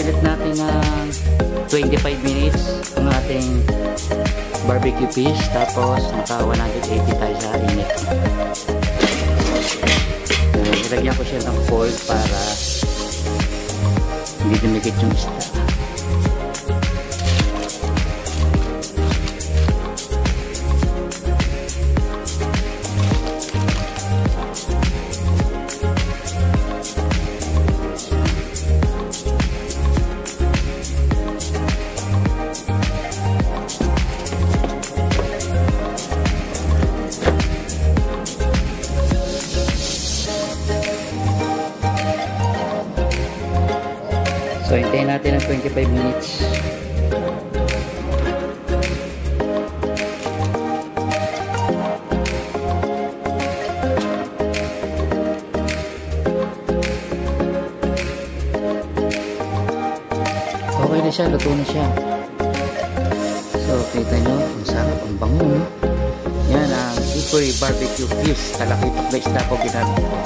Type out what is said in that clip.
Silit natin ng 25 minutes ang ating barbecue fish. Tapos naka 180 tayo sa init. So, ilagyan ko siya ng foil para hindi dumikit yung isda. So, hintayin natin ng 25 minutes. Okay na siya, luto na siya. So, kita nyo, ang sarap, ang bango. no? Yan ang Hickory Barbecue Fish. Talakitok na isda po ginamit ko.